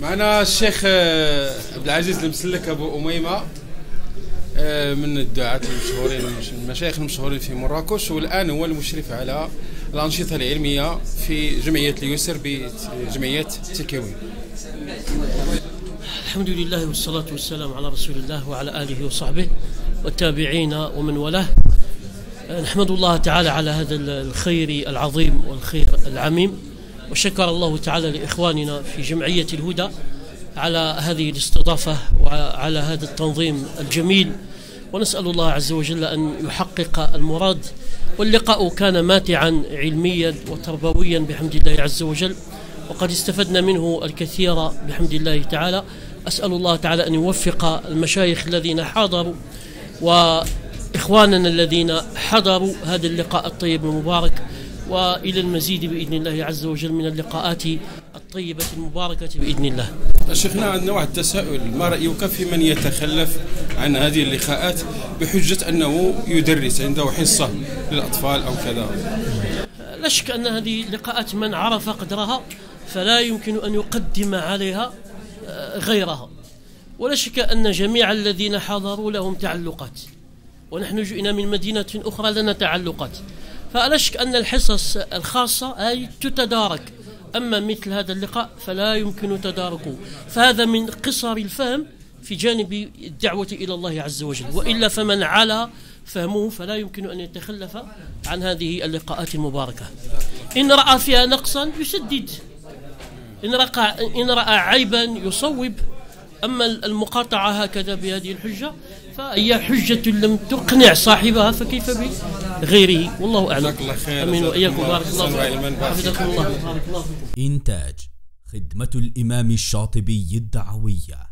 معنا الشيخ آه، عبد العزيز المسلك أبو أميمة آه، من الدعاة المشهورين المشايخ المشهورين في مراكش والآن هو المشرف على الأنشطة العلمية في جمعية اليسر بجمعية تكوين الحمد لله والصلاة والسلام على رسول الله وعلى آله وصحبه والتابعين ومن والاه. نحمد الله تعالى على هذا الخير العظيم والخير العميم. وشكر الله تعالى لإخواننا في جمعية الهدى على هذه الاستضافة وعلى هذا التنظيم الجميل. ونسأل الله عز وجل أن يحقق المراد. واللقاء كان ماتعا علميا وتربويا بحمد الله عز وجل. وقد استفدنا منه الكثير بحمد الله تعالى. أسأل الله تعالى أن يوفق المشايخ الذين حاضروا وإخواننا الذين حضروا هذا اللقاء الطيب المبارك. وإلى المزيد بإذن الله عز وجل من اللقاءات الطيبة المباركة بإذن الله. شيخنا عندنا واحد التساؤل ما رايك في من يتخلف عن هذه اللقاءات بحجة أنه يدرس عنده حصة للأطفال أو كذا؟ لا شك أن هذه اللقاءات من عرف قدرها فلا يمكن أن يقدم عليها آه، غيرها. ولا شك أن جميع الذين حضروا لهم تعلقات. ونحن جئنا من مدينة أخرى لنا تعلقات. فلا شك أن الحصص الخاصة أي تتدارك. أما مثل هذا اللقاء فلا يمكن تداركه. فهذا من قصر الفهم في جانب الدعوة إلى الله عز وجل. وإلا فمن علا فهمه فلا يمكن أن يتخلف عن هذه اللقاءات المباركة. إن رأى فيها نقصا يسدد. إن رأى, إن رأى عيبا يصوب. أما المقاطعة هكذا بهذه الحجة فهي حجة لم تقنع صاحبها فكيف بغيره؟ والله أعلم. جزاك الله خير أمين وإياكم. بارك الله فيكم. حفظكم الله إنتاج خدمة الإمام الشاطبي الدعوية.